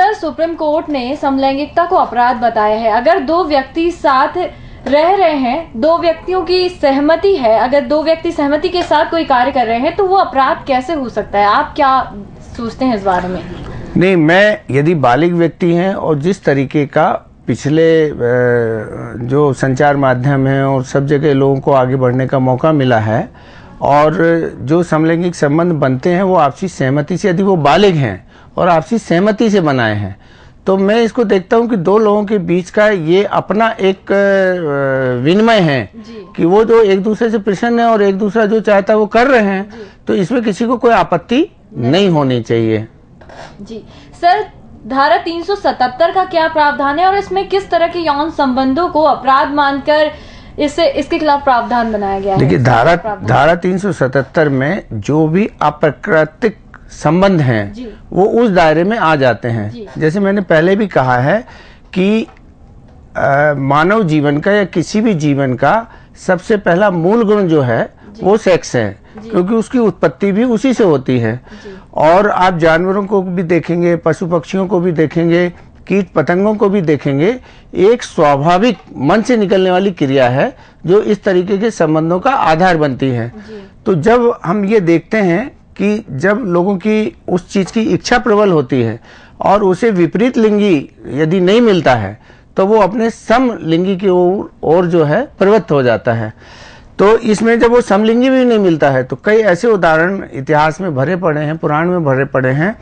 Sir, supreme court ने समलैंगिकता को अपराध बताया है। अगर दो व्यक्ति साथ रह रहे हैं, दो व्यक्तियों की सहमति है, अगर दो व्यक्ति सहमति के साथ कोई कार्य कर रहे हैं तो वो अपराध कैसे हो सकता है? आप क्या सोचते हैं इस बारे में? नहीं, मैं, यदि बालिग व्यक्ति हैं और जिस तरीके का पिछले जो संचार माध्यम है और सब जगह लोगों को आगे बढ़ने का मौका मिला है और जो समलैंगिक संबंध बनते हैं, वो आपसी सहमति से, यदि वो बालिग हैं और आपसी सहमति से बनाए हैं। तो मैं इसको देखता हूँ कि दो लोगों के बीच का ये अपना एक विनिमय है कि वो जो एक दूसरे से प्रसन्न है और एक दूसरा जो चाहता है वो कर रहे हैं तो इसमें किसी को कोई आपत्ति नहीं, नहीं होनी चाहिए। जी। सर धारा 377 का क्या प्रावधान है और इसमें किस तरह के यौन संबंधों को अपराध मानकर इससे इसके खिलाफ प्रावधान बनाया गया है? देखिए धारा धारा 377 में जो भी अप्राकृतिक संबंध हैं वो उस दायरे में आ जाते हैं। जैसे मैंने पहले भी कहा है कि आ, मानव जीवन का या किसी भी जीवन का सबसे पहला मूल गुण जो है वो सेक्स है क्योंकि उसकी उत्पत्ति भी उसी से होती है। और आप जानवरों को भी देखेंगे पशु पक्षियों को भी देखेंगे कीट पतंगों को भी देखेंगे एक स्वाभाविक मन से निकलने वाली क्रिया है जो इस तरीके के संबंधों का आधार बनती है। तो जब हम ये देखते हैं कि जब लोगों की उस चीज़ की इच्छा प्रबल होती है और उसे विपरीत लिंगी यदि नहीं मिलता है तो वो अपने सम लिंगी की ओर और जो है प्रवृत्त हो जाता है। तो इसमें जब वो समलिंगी भी नहीं मिलता है तो कई ऐसे उदाहरण इतिहास में भरे पड़े हैं, पुराण में भरे पड़े हैं,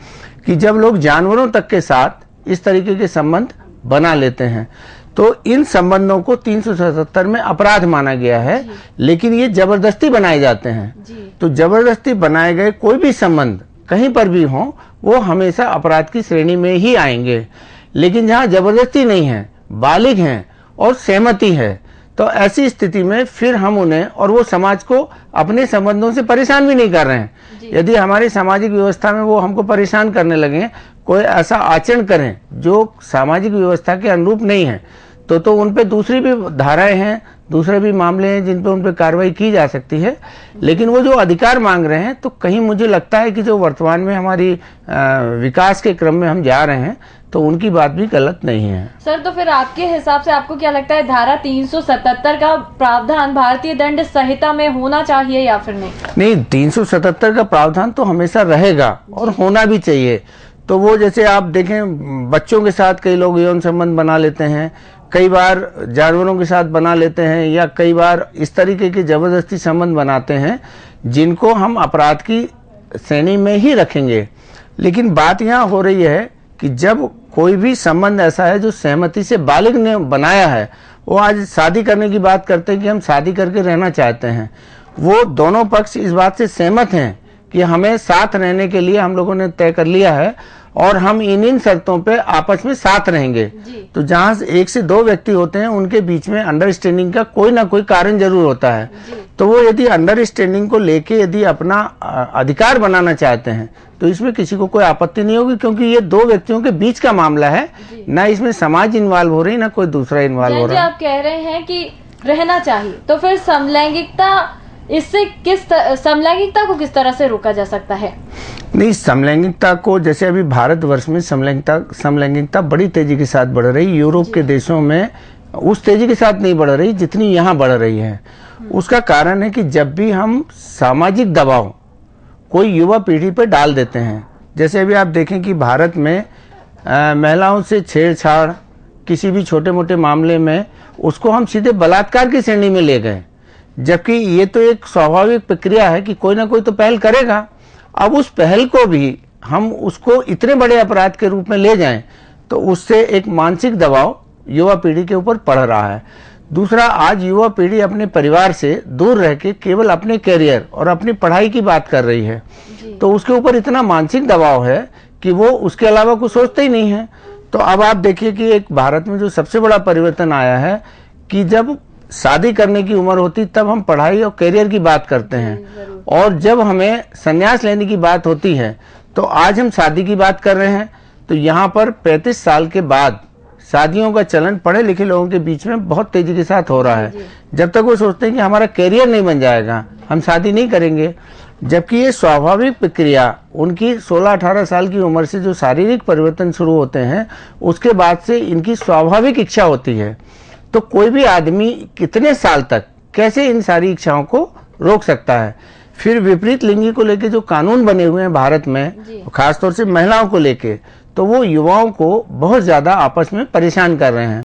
कि जब लोग जानवरों तक के साथ इस तरीके के संबंध बना लेते हैं तो इन संबंधों को 377 में अपराध माना गया है लेकिन ये ज़बरदस्ती बनाए जाते हैं। तो ज़बरदस्ती बनाए गए कोई भी संबंध कहीं पर भी हो वो हमेशा अपराध की श्रेणी में ही आएँगे। लेकिन जहाँ ज़बरदस्ती नहीं है बालिग हैं और सहमति है तो ऐसी स्थिति में फिर हम उन्हें और वो समाज को अपने संबंधों से परेशान भी नहीं कर रहे हैं। यदि हमारी सामाजिक व्यवस्था में वो हमको परेशान करने लगे कोई ऐसा आचरण करें जो सामाजिक व्यवस्था के अनुरूप नहीं है तो तो उन पे दूसरी भी धाराएँ हैं दूसरे भी मामले हैं जिन पे उन पे कार्रवाई की जा सकती है। लेकिन वो जो अधिकार मांग रहे हैं तो कहीं मुझे लगता है कि जो वर्तमान में हमारी विकास के क्रम में हम जा रहे हैं तो उनकी बात भी गलत नहीं है। सर तो फिर आपके हिसाब से आपको क्या लगता है धारा 377 का प्रावधान भारतीय दंड संहिता में होना चाहिए या फिर नहीं? नहीं 377 का प्रावधान तो हमेशा रहेगा और होना भी चाहिए। तो वो जैसे आप देखें बच्चों के साथ कई लोग यौन संबंध बना लेते हैं कई बार जानवरों के साथ बना लेते हैं या कई बार इस तरीके के ज़बरदस्ती संबंध बनाते हैं, जिनको हम अपराध की श्रेणी में ही रखेंगे। लेकिन बात यहाँ हो रही है कि जब कोई भी संबंध ऐसा है जो सहमति से बालिग ने बनाया है, वो आज शादी करने की बात करते हैं कि हम शादी करके रहना चाहते हैं। वो दोनों पक्ष इस बात से सहमत हैं कि हमें साथ रहने के लिए हम लोगों ने तय कर लिया है और हम इन इन शर्तों पे आपस में साथ रहेंगे। तो जहाँ एक से दो व्यक्ति होते हैं उनके बीच में अंडरस्टैंडिंग का कोई ना कोई कारण ज़रूर होता है। तो वो यदि अंडरस्टैंडिंग को लेके यदि अपना अधिकार बनाना चाहते हैं तो इसमें किसी को कोई आपत्ति नहीं होगी क्योंकि ये दो व्यक्तियों के बीच का मामला है। ना इसमें समाज इन्वॉल्व हो रही ना कोई दूसरा इन्वॉल्व हो रहा। है आप कह रहे हैं कि रहना चाहिए तो फिर समलैंगिकता इससे किस समलैंगिकता को किस तरह से रोका जा सकता है? नहीं समलैंगिकता को जैसे अभी भारतवर्ष में समलैंगिकता समलैंगिकता बड़ी तेज़ी के साथ बढ़ रही यूरोप के देशों में उस तेज़ी के साथ नहीं बढ़ रही जितनी यहाँ बढ़ रही है। उसका कारण है कि जब भी हम सामाजिक दबाव कोई युवा पीढ़ी पर डाल देते हैं जैसे अभी आप देखें कि भारत में महिलाओं से छेड़छाड़ किसी भी छोटे मोटे मामले में उसको हम सीधे बलात्कार की श्रेणी में ले गए। जबकि ये तो एक स्वाभाविक प्रक्रिया है कि कोई ना कोई तो पहल करेगा। अब उस पहल को भी हम उसको इतने बड़े अपराध के रूप में ले जाएँ तो उससे एक मानसिक दबाव युवा पीढ़ी के ऊपर पड़ रहा है। दूसरा आज युवा पीढ़ी अपने परिवार से दूर रह के केवल अपने करियर और अपनी पढ़ाई की बात कर रही है। तो उसके ऊपर इतना मानसिक दबाव है कि वो उसके अलावा कुछ सोचते ही नहीं है। तो अब आप देखिए कि एक भारत में जो सबसे बड़ा परिवर्तन आया है कि जब शादी करने की उम्र होती तब हम पढ़ाई और करियर की बात करते हैं। और जब हमें संन्यास लेने की बात होती है तो आज हम शादी की बात कर रहे हैं। तो यहाँ पर 35 साल के बाद शादियों का चलन पढ़े लिखे लोगों के बीच में बहुत तेज़ी के साथ हो रहा है। जब तक वो सोचते हैं कि हमारा करियर नहीं बन जाएगा हम शादी नहीं करेंगे जबकि ये स्वाभाविक प्रक्रिया उनकी 16-18 साल की उम्र से जो शारीरिक परिवर्तन शुरू होते हैं उसके बाद से इनकी स्वाभाविक इच्छा होती है। तो कोई भी आदमी कितने साल तक कैसे इन सारी इच्छाओं को रोक सकता है? फिर विपरीत लिंगी को लेकर जो कानून बने हुए हैं भारत में खासतौर से महिलाओं को लेके तो वो युवाओं को बहुत ज़्यादा आपस में परेशान कर रहे हैं।